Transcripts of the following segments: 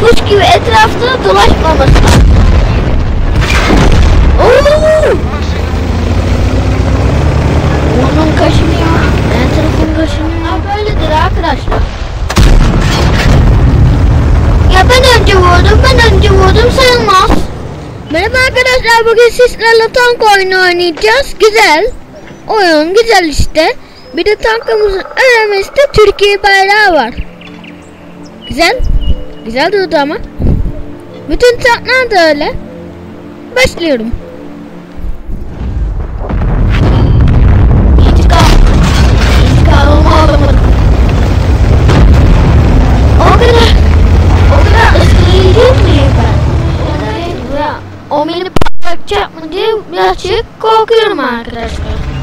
karpuz gibi etrafta dolaşmaması lazım. Onun kaşınıyor. En tarafın kaşınıyor. Böyledir arkadaşlar. Ya ben önce vurdum, ben önce vurdum sayılmaz. Merhaba arkadaşlar, bugün sizlerle tank oyunu oynayacağız. Güzel. Oyun güzel işte. Bir de tankımızın önümüzde Türkiye bayrağı var. Güzel. Güzel durdu ama. Bütün tanklar da öyle. Başlıyorum. İntikam. İntikamımı. O kadar. O kadar ısırıcı mıyım ben? Ya, o beni patlatacak mı diye birazcık korkuyorum arkadaşlar.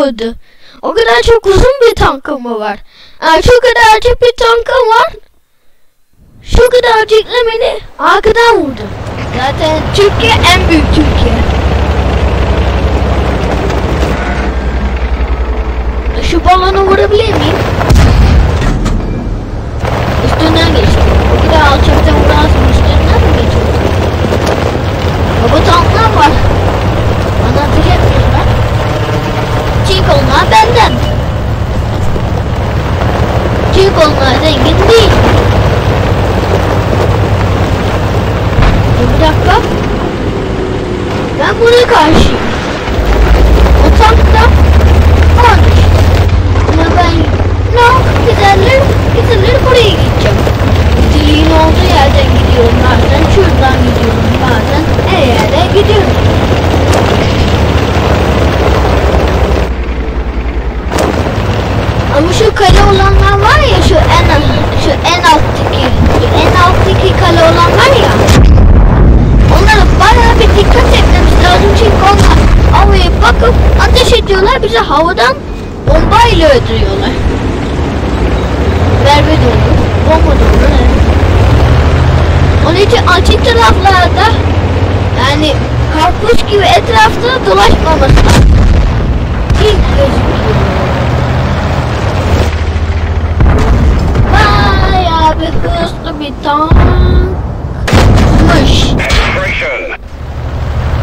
Vurdu. O kadar çok uzun bir tankım mı var? Aa, şu kadarcık bir tankım var. Şu kadarcıkla beni arkadan vurdu. Zaten Türkiye en büyük Türkiye. Şu balonu vurabilir miyim? Üstünden geçti. O kadar alçakta vuramazsın. Üstünden Ben buna karşıyım. O tank da var işte. Ama ben ne yapıp giderler, giderler buraya gideceğim. Diliğin olduğu yerden gidiyorum bazen, şuradan gidiyorum bazen, her yerden gidiyorum. Ama şu kale olanlar var ya şu en şu en alttaki şu en alttaki kale olan var ya onlara bayağı bir dikkat etmemiz lazım çünkü onlar havaya bakıp ateş ediyorlar bizi havadan bombayla öldürüyorlar. De olur, bomba evet. Onun için açık taraflarda yani karpuz gibi etrafta dolaşmaması lazım. İlk gözüküyor. Bayağı bir hızlı bir tankmış.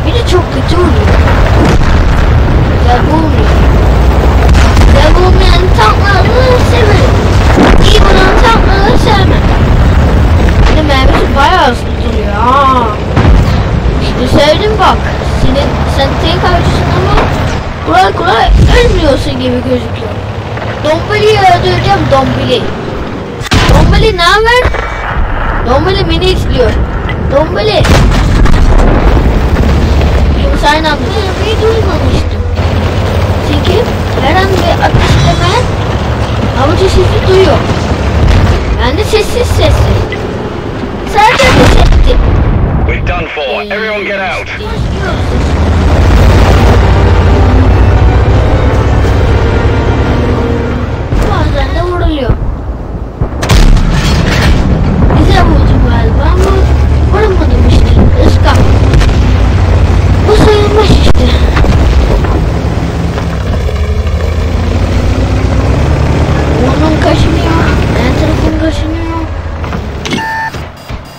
Bir de çok kötü oluyor. Güzel bulmuyor. Güzel bulmayan tankları severim. İyi bulan tankları sevmem. De mermisi bayağı duruyor. Ha. İşte sevdim bak. Senin, sen tek avcısın ama kolay kolay ölmüyorsun gibi gözüküyor. Dombeli'yi öldüreceğim Dombeli. Dombeli ne haber? Dombeli beni izliyor. Dombeli. Yoksa aynı anda bir duymamıştım. Çünkü her an bir ateşleme avucu sesi duyuyor. Ben de sessiz sessiz. Sadece ettim. We're done for. Everyone get out.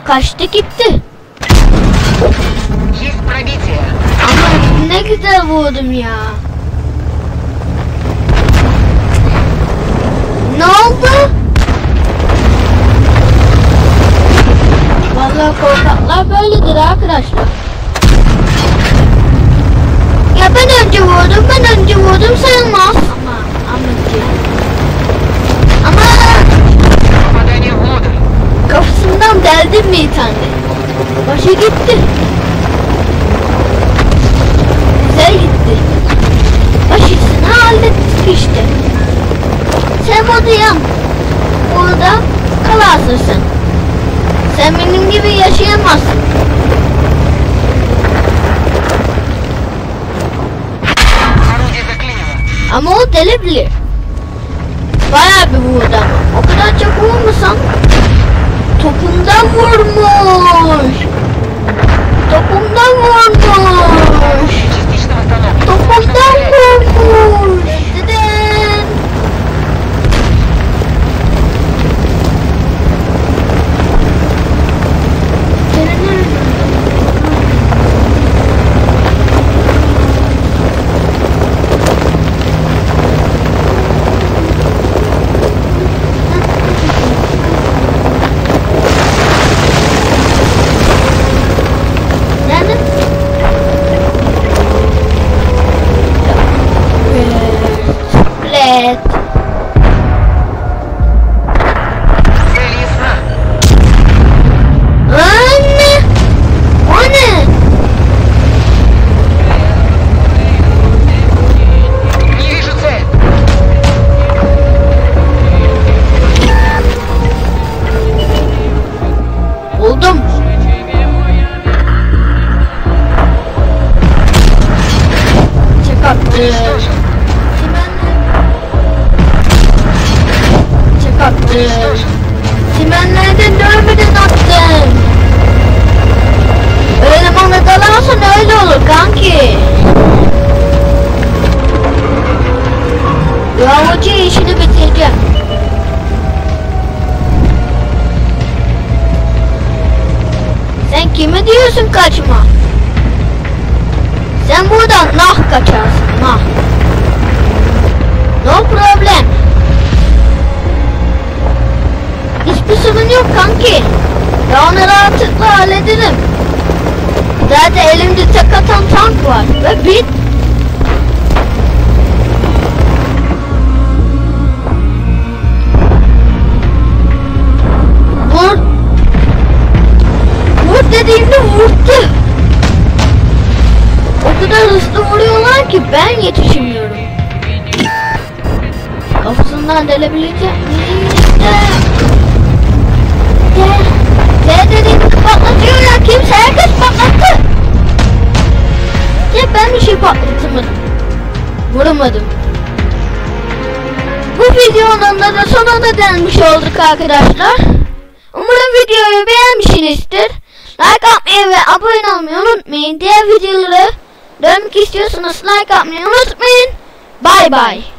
Kaçtı gitti. Ama ne güzel vurdum ya. Ne oldu? Vallahi korkaklar böyledir arkadaşlar. Ya ben önce vurdum, ben önce vurdum sayılmaz. mi itendi? Başı gitti. Güzel gitti. Başısını hallettik işte. Sen odayım. Burada kal hazırsın. Sen benim gibi yaşayamazsın. Ama o deli. Bayağı bir vurdu ama. O kadar çok vurmadı. topumdan vurmuş. Topumdan vurmuş. Частично остановлен. Topumdan vurmuş. attın. Çimenlerde dövmedin attın. Öyle manadalarsan öyle olur kanki. Yavucu işini bitireceğim. Sen kime diyorsun kaçma? Sorun yok kanki. Ya onu rahatlıkla hallederim. Zaten elimde tek atan tank var. Ve bit. Vur. Vur dediğimde vurdu. O kadar hızlı vuruyorlar ki ben yetişemiyorum. Kafasından delebilecek miyim? Gel dediğimi patlatıyor ya. Kimse herkes patlattı. Ya ben bir şey patlatamadım. Vuramadım. Bu videonun da sonuna gelmiş olduk arkadaşlar. Umarım videoyu beğenmişsinizdir. Like atmayı ve abone olmayı unutmayın. Diğer videoları dönmek istiyorsanız like atmayı unutmayın. Bye bye.